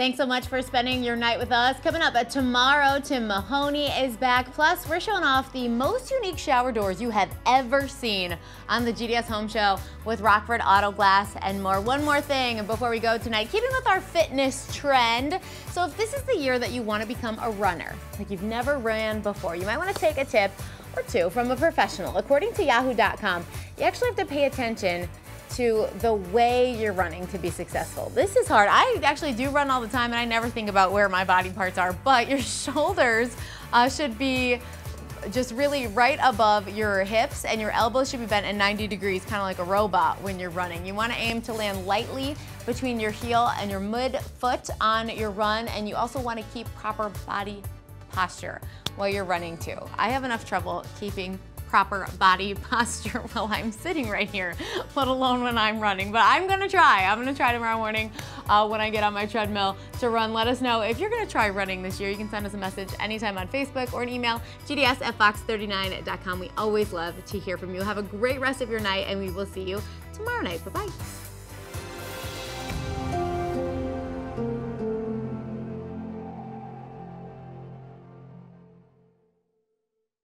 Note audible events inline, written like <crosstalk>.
Thanks so much for spending your night with us. Coming up at tomorrow, Tim Mahoney is back. Plus, we're showing off the most unique shower doors you have ever seen on the GDS Home Show with Rockford Auto Glass and more. One more thing before we go tonight, keeping with our fitness trend. So if this is the year that you want to become a runner, like you've never ran before, you might want to take a tip or two from a professional. According to yahoo.com, you actually have to pay attention to the way you're running to be successful. This is hard. I actually do run all the time and I never think about where my body parts are, but your <laughs> shoulders uh, should be just really right above your hips and your elbows should be bent at 90 degrees, kind of like a robot when you're running. You want to aim to land lightly between your heel and your mid foot on your run and you also want to keep proper body posture while you're running too. I have enough trouble keeping proper body <laughs> posture while I'm sitting right here, let alone when I'm running. But I'm gonna try. I'm gonna try tomorrow morning uh, when I get on my treadmill to run. Let us know if you're gonna try running this year. You can send us a message anytime on Facebook or an email, gds at fox39.com. We always love to hear from you. Have a great rest of your night and we will see you tomorrow night. Bye-bye.